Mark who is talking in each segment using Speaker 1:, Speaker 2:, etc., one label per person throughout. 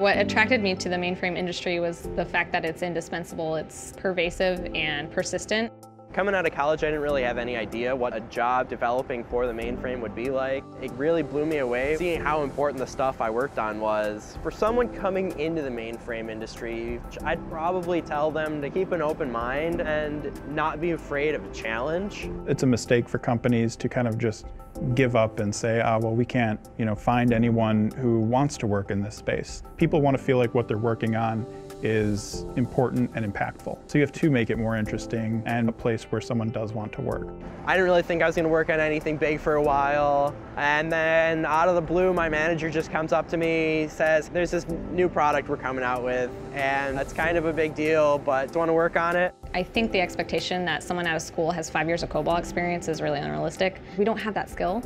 Speaker 1: What attracted me to the mainframe industry was the fact that it's indispensable, it's pervasive and persistent.
Speaker 2: Coming out of college, I didn't really have any idea what a job developing for the mainframe would be like. It really blew me away seeing how important the stuff I worked on was. For someone coming into the mainframe industry, I'd probably tell them to keep an open mind and not be afraid of a challenge.
Speaker 3: It's a mistake for companies to kind of just give up and say, ah, well, we can't, you know, find anyone who wants to work in this space. People want to feel like what they're working on is important and impactful. So you have to make it more interesting and a place where someone does want to work.
Speaker 2: I didn't really think I was going to work on anything big for a while. And then out of the blue, my manager just comes up to me, says, there's this new product we're coming out with, and that's kind of a big deal, but do you want to work on it?
Speaker 1: I think the expectation that someone out of school has five years of COBOL experience is really unrealistic. We don't have that skill,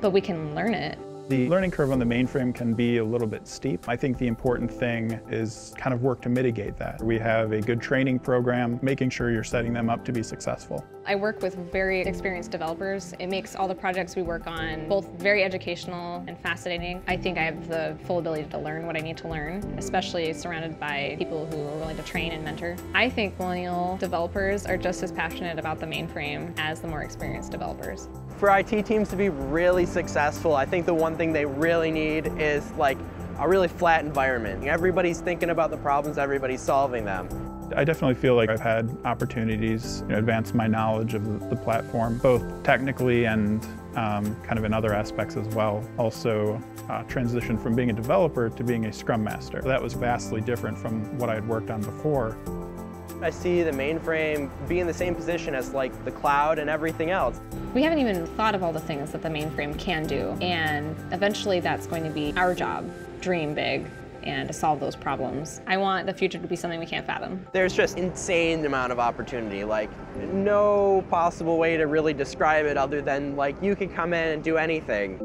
Speaker 1: but we can learn it.
Speaker 3: The learning curve on the mainframe can be a little bit steep. I think the important thing is kind of work to mitigate that. We have a good training program, making sure you're setting them up to be successful.
Speaker 1: I work with very experienced developers. It makes all the projects we work on both very educational and fascinating. I think I have the full ability to learn what I need to learn, especially surrounded by people who are willing to train and mentor. I think millennial developers are just as passionate about the mainframe as the more experienced developers.
Speaker 2: For IT teams to be really successful, I think the one thing they really need is like a really flat environment. Everybody's thinking about the problems, everybody's solving them.
Speaker 3: I definitely feel like I've had opportunities to advance my knowledge of the, platform, both technically and um, kind of in other aspects as well. Also uh, transition from being a developer to being a Scrum Master. That was vastly different from what I had worked on before.
Speaker 2: I see the mainframe be in the same position as like the cloud and everything else.
Speaker 1: We haven't even thought of all the things that the mainframe can do, and eventually that's going to be our job. Dream big and to solve those problems. I want the future to be something we can't fathom.
Speaker 2: There's just insane amount of opportunity, like no possible way to really describe it other than like you can come in and do anything.